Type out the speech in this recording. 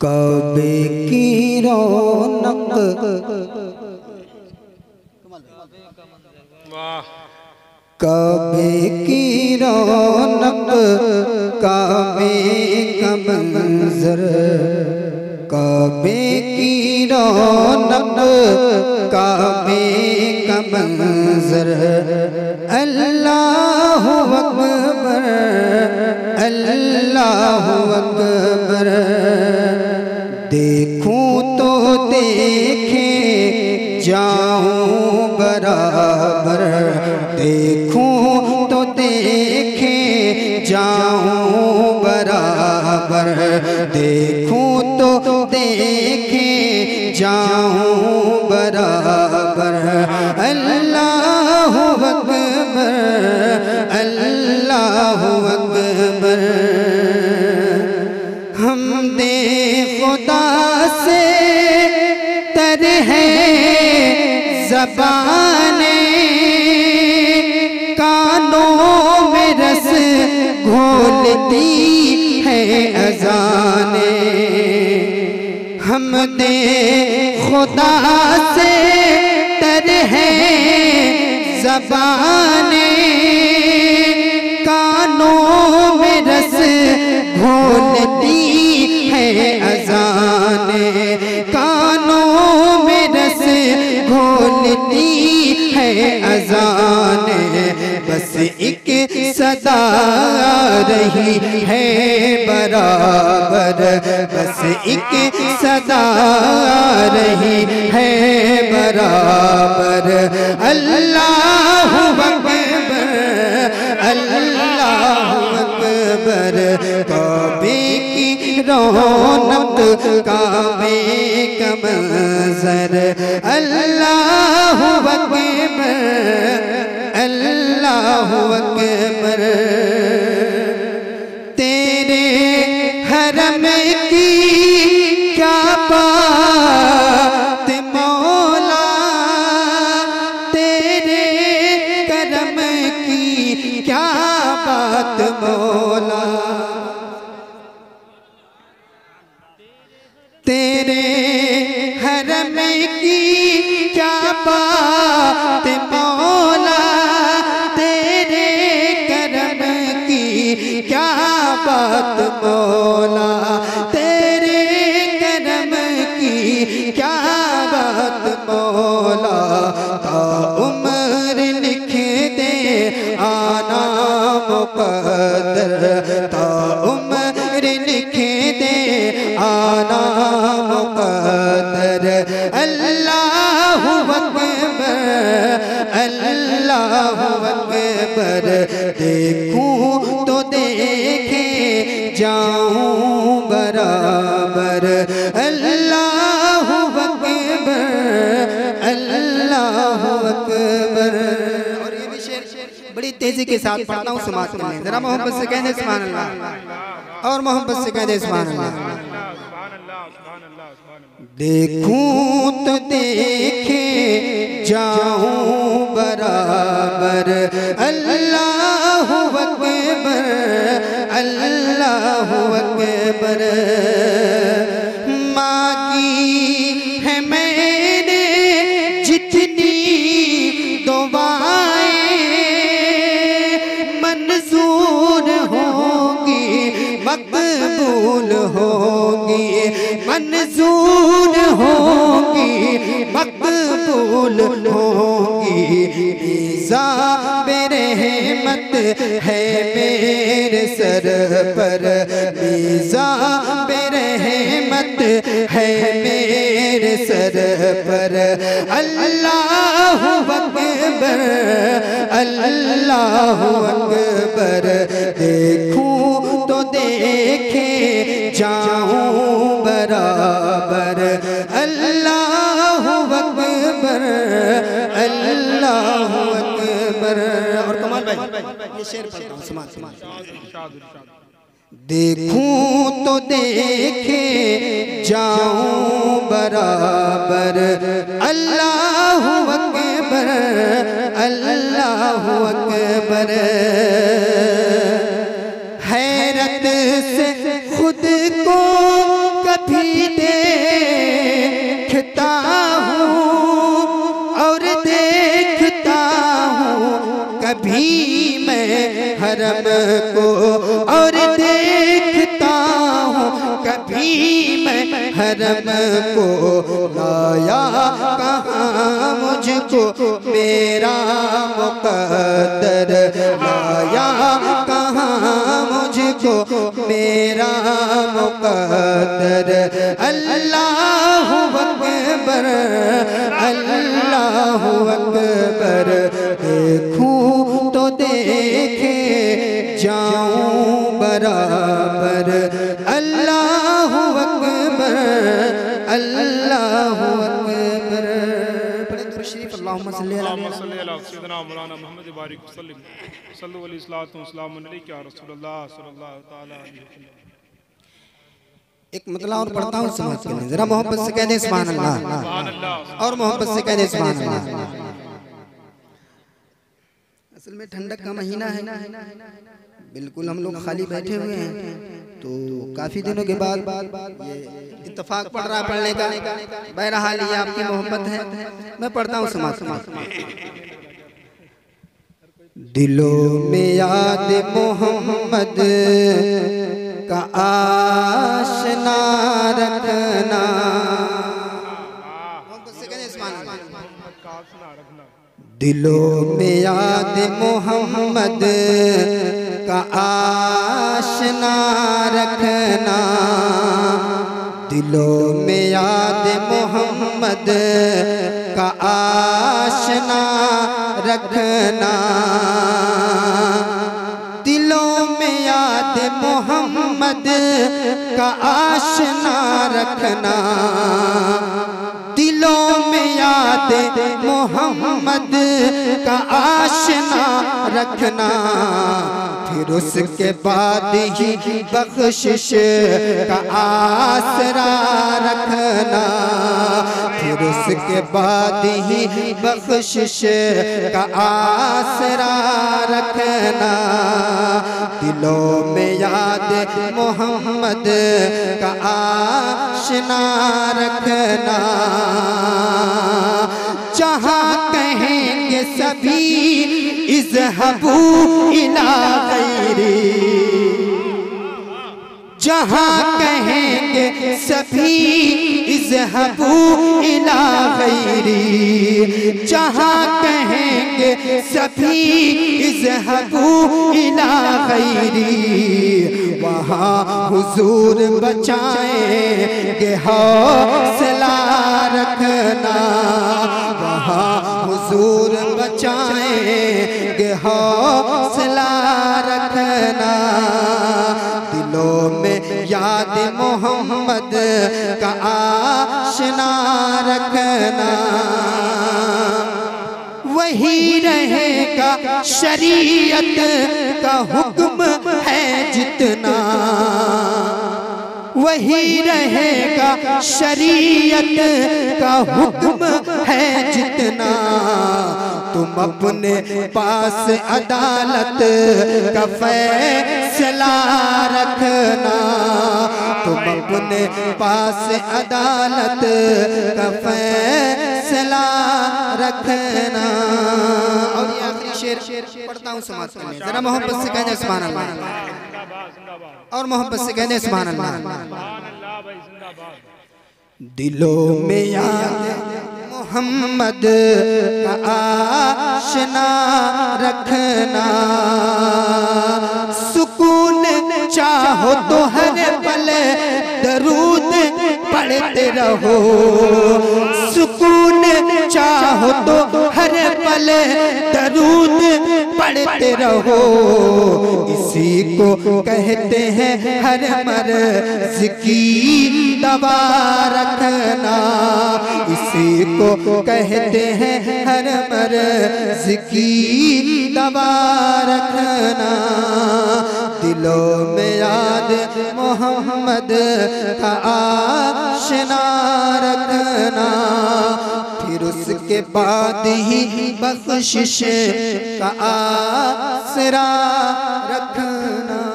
कबे की रौनक। कबे की रौनक कबे का मंजर कबे की रौनक कबे का मंजर अल्लाह अकबर अल्लाह अकबर। अल्लाह अकबर। हम दे खुदा से तर है जबाने, कानों में रस घोलती है अजाने। हम दे खुदा से तर है जबाने कानों में रस घोलती है अजाने। बस एक सदा रही है बराबर। बस एक सदा रही है बराबर। अल्लाह अकबर अल्लाह अकबर। काबे की रौनक, काबे का मंजर अल्लाह अकबर अल्लाह अकबर तेरे हरम की क्या बात मौला? तेरे करम की क्या बात मौला? तेरे बात मौला, तेरे करम की क्या बात मौला? तेरे करम की क्या बात मौला? ता उम्र लिख दे आना मुकदर तेज़ी के साथ पढ़ता हूँ समाज में जरा मोहब्बत से कहने सुभान अल्लाह और मोहब्बत से कहने सुभान अल्लाह देखूँ तो देखे, जाऊँ बराबर। अल्लाह अकबर अल्लाह अकबर। होंगी। मीज़ा हेमत है मेरे सर पर। मीज़ा हेमत है मेरे सर पर। अल्लाह अकबर। अल्लाह ये देखूँ तो देखे, जाऊँ बराबर। अल्लाह अकबर अल्लाह अकबर। हैरत से खुद को कभी देखता हरम को लाया, कहाँ मुझको मेरा मुकदर लाया, कहाँ मुझको मेरा मुकदर अल्लाह अकबर अल्लाह अकबर। बारिक वसल्लम सल्लु अलैहि सलातु वसलाम अलैका या रसूलुल्लाह सल्लल्लाहु ताला अलैहि वसल्लम। एक मतला और पढ़ता हूँ समझ के जरा मोहब्बत से कह दे सुभान अल्लाह सुभान अल्लाह और मोहब्बत से कह दे सुभान अल्लाह असल में ठंडक का महीना है। बिल्कुल हम लोग खाली बैठे हुए हैं। तो काफ़ी दिनों के बाद ये इत्तेफाक पड़ रहा है पढ़ने का। बहरहाल ये आपकी मोहब्बत है। मैं पढ़ता हूँ समाज समाज दिलों में याद मोहम्मद का आशना रखना। दिलों में याद मोहम्मद का आशना रखना। दिलों में याद मोहम्मद का आशना रखना। दिलों में याद मोहम्मद का आशना रखना। दिलों में याद मोहम्मद का आशना रखना। फिर उसके बाद ही बख्शिश का आसरा रखना। फिर उसके बाद ही बख्शिश का आसरा रखना। दिलों में याद मोहम्मद का आशना रखना। जहाँ कहेंगे सभी इजहबू इला गैरी जहाँ कहेंगे, सभी इजहबू इला गैरी जहाँ कहेंगे, सभी इजहबू इला गैरी वहाँ हुजूर बचाएँगे, हौसला रखना। वहाँ हुजूर बचाएँगे, हौसला रखना। याद मोहम्मद का आशना रखना। वही रहेगा शरीयत का हुक्म है जितना। वही रहेगा शरीयत का हुक्म है जितना। तुम अपने पास अदालत का फैसला अपने पास अदालत का फैसला रखना। और ये आखिरी शेर पढ़ता हूँ समाज के लिए जरा मोहब्बत से कहने सुभान अल्लाह और मोहब्बत से कहने सुभान अल्लाह दिलों में याद मोहम्मद आशना रखना। सुकून चाहो तो हर पल दरूद पढ़ते रहो। सुकून चाहो तो हर पल दरूद पढ़ते रहो। इसी को कहते हैं हर मर्ज की। दवा रखना। इसी को कहते हैं हर मर्ज की दवा रखना। दिलों में याद मोहम्मद का आशना रखना। फिर उसके बाद ही बख्शिश का आसरा रखना।